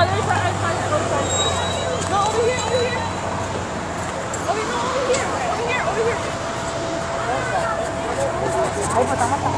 other side, other side, other side. No, over here, over here. Over, no, over here, over here, over here. Ay, pertama tak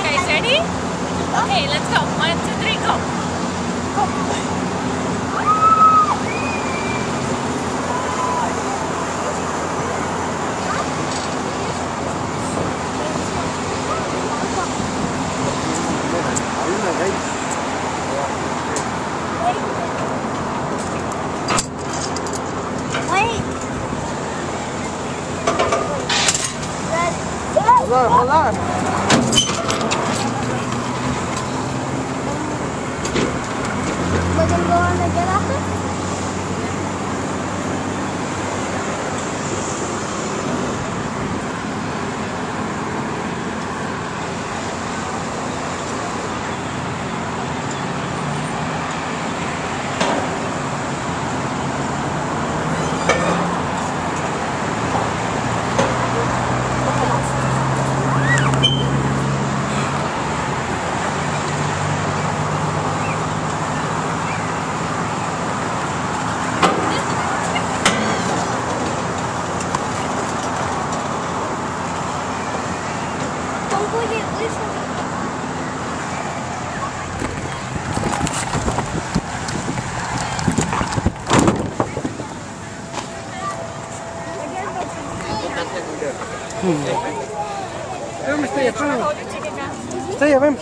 Okay, ready? Okay, let's go three, go. Wait. Hold on, hold on. Maganda na dyan ako. Kung Hmm. Yo me estoy llamando. Estoy llamando.